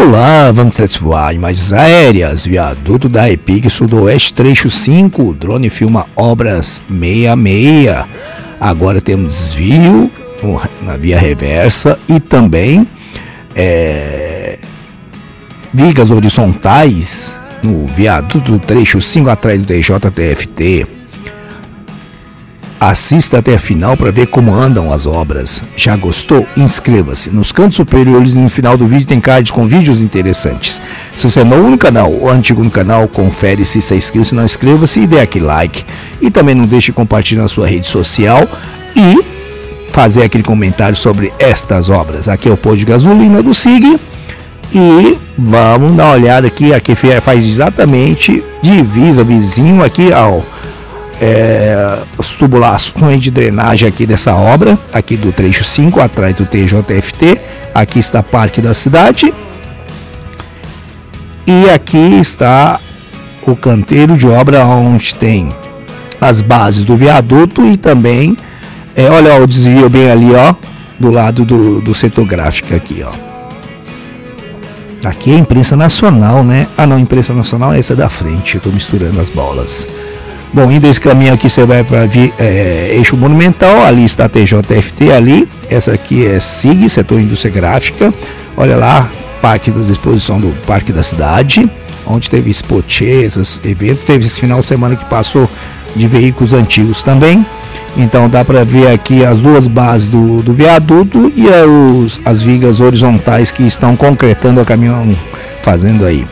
Olá, vamos voar imagens aéreas, viaduto da EPIC Sudoeste Trecho 5, drone filma obras 66. Agora temos desvio na via reversa e também é, vigas horizontais no viaduto do trecho 5 atrás do DJTFT. Assista até a final para ver como andam as obras. Já gostou? Inscreva-se. Nos cantos superiores no final do vídeo tem cards com vídeos interessantes. Se você é novo no canal ou antigo no canal, confere se está inscrito. Se não, inscreva-se e dê aquele like. E também não deixe de compartilhar na sua rede social e fazer aquele comentário sobre estas obras. Aqui é o posto de gasolina do SIG. E vamos dar uma olhada aqui. Aqui faz exatamente divisa vizinho aqui ao é, as tubulações de drenagem aqui dessa obra, aqui do trecho 5, atrás do TJFT. Aqui está Parque da Cidade. E aqui está o canteiro de obra onde tem as bases do viaduto e também, é, olha ó, o desvio bem ali, ó, do lado do, do setor gráfico aqui, ó. Aqui é a imprensa nacional, né? Ah não, imprensa nacional é essa da frente, eu tô misturando as bolas. Bom, indo esse caminho aqui, você vai para é, eixo monumental, ali está a TJFT ali, essa aqui é SIG, setor indústria gráfica, olha lá, parque das exposições do Parque da Cidade, onde teve esses evento, teve esse final de semana que passou de veículos antigos também, então dá para ver aqui as duas bases do, do viaduto e os, as vigas horizontais que estão concretando a caminhão fazendo aí.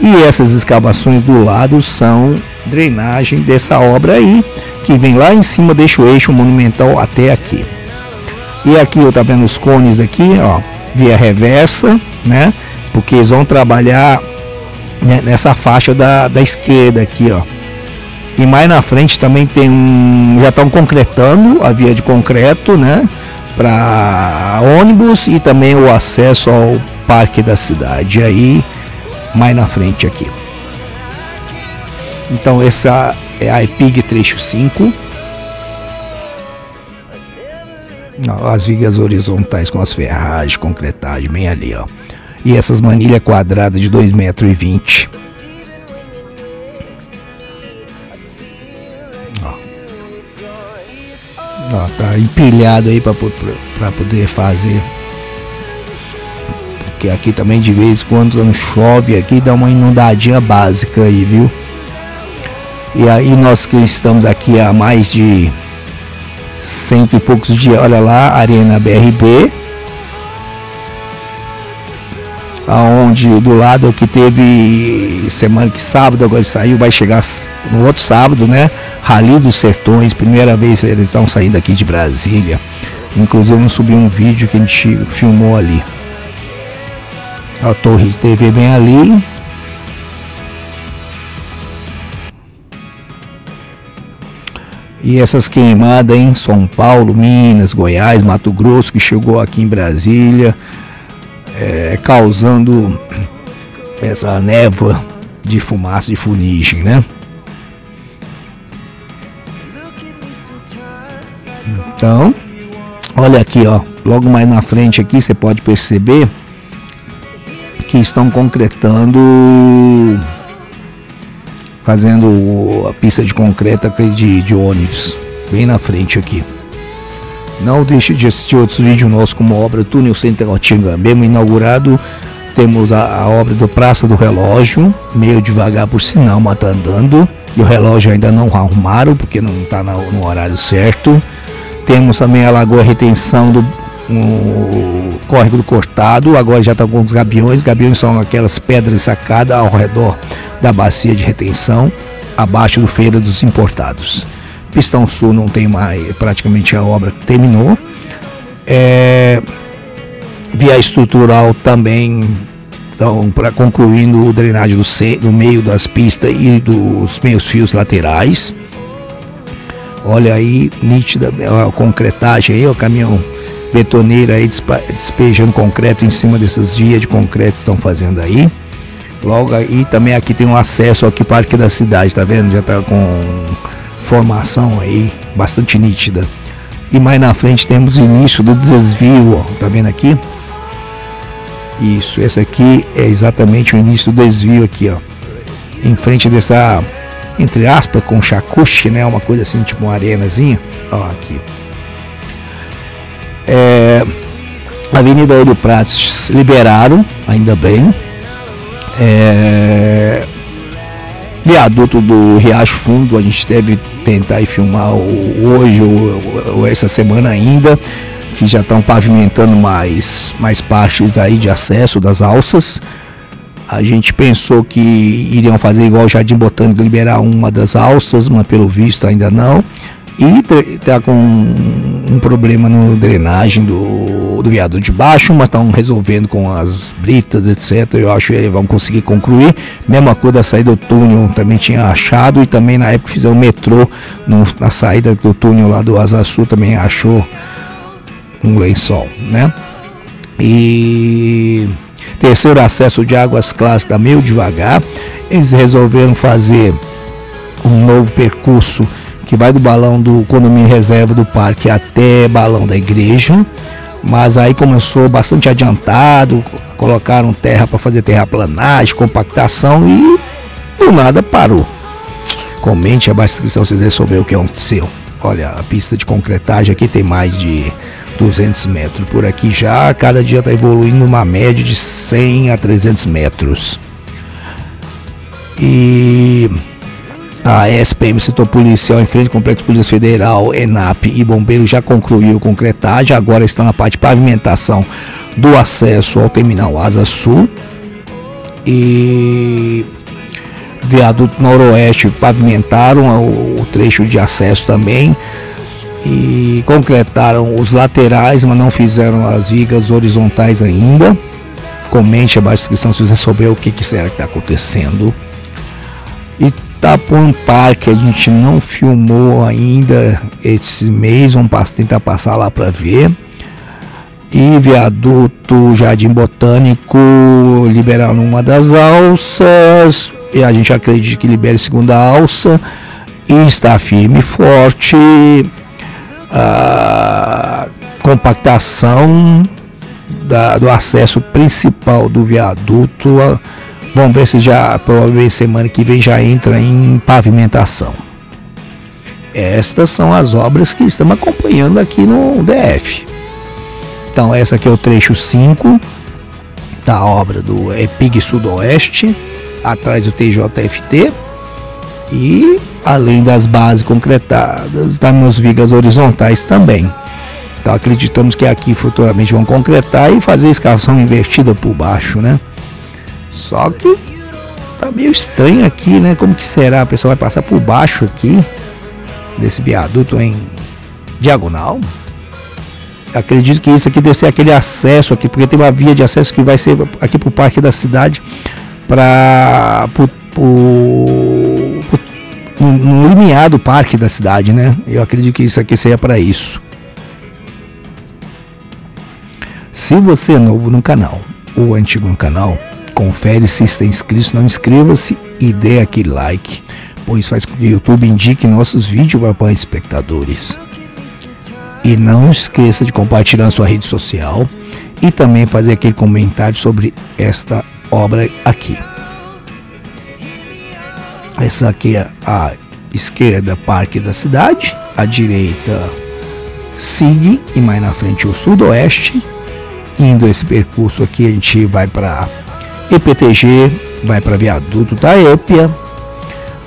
E essas escavações do lado são drenagem dessa obra aí, que vem lá em cima, deixa o eixo monumental até aqui. E aqui eu tá vendo os cones aqui, ó, via reversa, né? Porque eles vão trabalhar né, nessa faixa da, da esquerda aqui, ó. E mais na frente também tem um, já estão concretando a via de concreto, né? Para ônibus e também o acesso ao parque da cidade. Aí mais na frente aqui. Então essa é a EPIG trecho 5. As vigas horizontais com as ferragens, concretagem, bem ali, ó. E essas manilhas quadradas de 2,20 metros. Ó. Ó, tá empilhado aí para poder fazer porque aqui também de vez em quando chove aqui dá uma inundadinha básica aí, viu? E aí nós que estamos aqui há mais de cento e poucos dias, olha lá, Arena BRB, aonde do lado que teve semana que sábado agora saiu, vai chegar no outro sábado, né? Rally dos Sertões, primeira vez eles estão saindo aqui de Brasília. Inclusive eu subi um vídeo que a gente filmou ali. A torre de TV bem ali. E essas queimadas em São Paulo, Minas, Goiás, Mato Grosso, que chegou aqui em Brasília, é, causando essa névoa de fumaça de fuligem, né? Então, olha aqui, ó, logo mais na frente aqui você pode perceber que estão concretando fazendo a pista de concreto de, de ônibus, bem na frente aqui. Não deixe de assistir outros vídeos nossos como a obra Túnel Central Tinga, mesmo inaugurado. Temos a, a, obra do Praça do Relógio, meio devagar por sinal, mas tá andando. E o relógio ainda não arrumaram, porque não está no, no, horário certo. Temos também a Lagoa Retenção do um, Córrego do Cortado, agora já está com os gabiões. Gabiões são aquelas pedras sacadas ao redor da bacia de retenção, abaixo do Feira dos Importados. Pistão Sul não tem mais, praticamente a obra terminou. É, via estrutural também então para concluindo o drenagem do, do meio das pistas e dos meios fios laterais. Olha aí, nítida a concretagem aí, o caminhão betoneiro aí despejando concreto em cima dessas vias de concreto que estão fazendo aí. Logo aí também aqui tem um acesso aqui parque da cidade, tá vendo? Já tá com formação aí bastante nítida. E mais na frente temos o início do desvio, ó, tá vendo aqui? Isso, esse aqui é exatamente o início do desvio aqui, ó. Em frente dessa, entre aspas, com chacuche, né? Uma coisa assim, tipo uma arenazinha. Ó, aqui. É, Avenida Ouro Pratos liberaram, ainda bem. É, viaduto do Riacho Fundo, a gente deve tentar e filmar hoje ou, ou essa semana ainda que já estão pavimentando mais, mais partes aí de acesso das alças. A gente pensou que iriam fazer igual o Jardim Botânico, liberar uma das alças, mas pelo visto ainda não. E está com um problema no drenagem do, do viaduto de baixo, mas estão resolvendo com as britas, etc. Eu acho que vão conseguir concluir. Mesma coisa da saída do túnel, também tinha achado. E também na época fizeram o metrô no, na saída do túnel lá do Asa Sul, também achou um lençol, né? E terceiro acesso de águas claras está meio devagar. Eles resolveram fazer um novo percurso que vai do balão do condomínio reserva do parque até balão da igreja. Mas aí começou bastante adiantado, colocaram terra para fazer terraplanagem, compactação e do nada parou. Comente abaixo da descrição se quiser saber o que aconteceu. Olha, a pista de concretagem aqui tem mais de 200 metros. Por aqui já, cada dia está evoluindo uma média de 100 a 300 metros. E a SPM, setor policial, em frente ao Complexo Polícia Federal, ENAP e Bombeiro já concluiu concretagem. Agora está na parte de pavimentação do acesso ao terminal Asa Sul. E viaduto noroeste pavimentaram o trecho de acesso também e concretaram os laterais, mas não fizeram as vigas horizontais ainda. Comente abaixo da descrição se você souber o que, que será que está acontecendo. Itapuã Parque a gente não filmou ainda esse mês, vamos tentar passar lá para ver. E viaduto Jardim Botânico liberaram uma das alças. E a gente acredita que libere a segunda alça. E está firme e forte a compactação da, do acesso principal do viaduto. Vamos ver se já, provavelmente semana que vem já entra em pavimentação. Estas são as obras que estamos acompanhando aqui no DF. Então, essa aqui é o trecho 5 da obra do EPIG Sudoeste, atrás do TJFT. E além das bases concretadas, temos vigas horizontais também. Então acreditamos que aqui futuramente vão concretar e fazer escavação invertida por baixo, né? Só que tá meio estranho aqui, né? Como que será? A pessoa vai passar por baixo aqui desse viaduto em diagonal? Acredito que isso aqui deve ser aquele acesso aqui, porque tem uma via de acesso que vai ser aqui para o parque da cidade para no, no limiar do parque da cidade, né? Eu acredito que isso aqui seja para isso. Se você é novo no canal ou antigo no canal, confere se está inscrito, não inscreva-se e dê aquele like, pois faz com que o YouTube indique nossos vídeos para espectadores. E não esqueça de compartilhar na sua rede social e também fazer aquele comentário sobre esta obra aqui. Essa aqui é a esquerda Parque da Cidade, a direita SIG e mais na frente o Sudoeste. Indo esse percurso aqui a gente vai para EPTG, vai para Viaduto da Épia,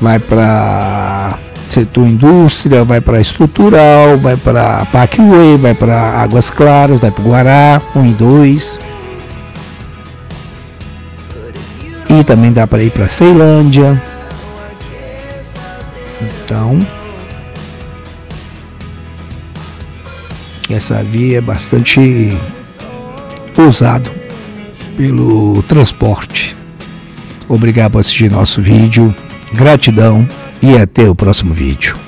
vai para setor indústria, vai para estrutural, vai para Parkway, vai para Águas Claras, vai para Guará, 1 e 2. E também dá para ir para Ceilândia, então, essa via é bastante usado pelo transporte. Obrigado por assistir nosso vídeo. Gratidão e até o próximo vídeo.